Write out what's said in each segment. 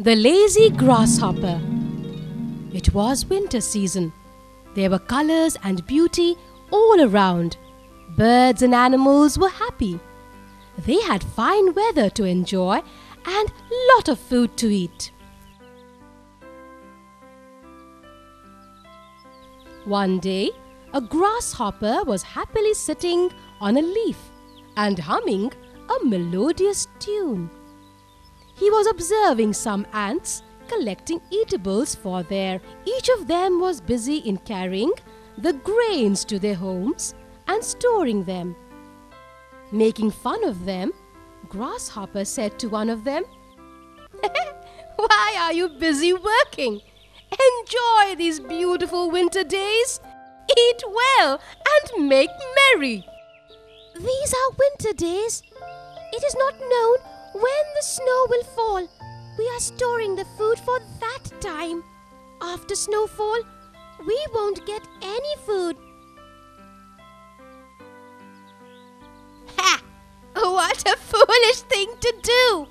The Lazy Grasshopper. It was winter season. There were colors and beauty all around. Birds and animals were happy. They had fine weather to enjoy and lot of food to eat. One day, a grasshopper was happily sitting on a leaf and humming a melodious tune. He was observing some ants collecting eatables for their. Each of them was busy in carrying the grains to their homes and storing them. Making fun of them, Grasshopper said to one of them, Why are you busy working? Enjoy these beautiful winter days. Eat well and make merry. These are winter days. It is not known when the snow will fall. We are storing the food for that time. After snowfall, we won't get any food. Ha! What a foolish thing to do!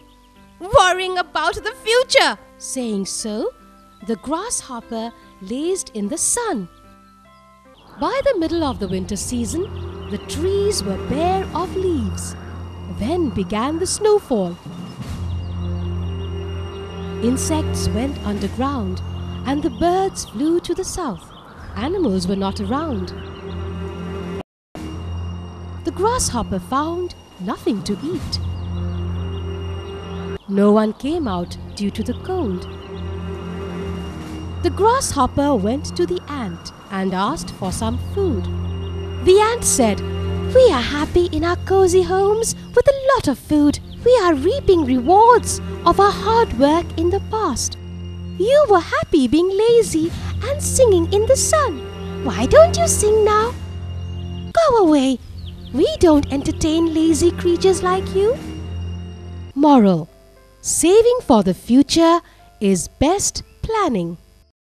Worrying about the future! Saying so, the grasshopper lazed in the sun. By the middle of the winter season, the trees were bare of leaves. Then began the snowfall. Insects went underground and the birds flew to the south. Animals were not around. The grasshopper found nothing to eat. No one came out due to the cold. The grasshopper went to the ant and asked for some food. The ant said, We are happy in our cozy homes with a lot of food. We are reaping rewards of our hard work in the past. You were happy being lazy and singing in the sun. Why don't you sing now? Go away. We don't entertain lazy creatures like you. Moral Saving for the future is best planning.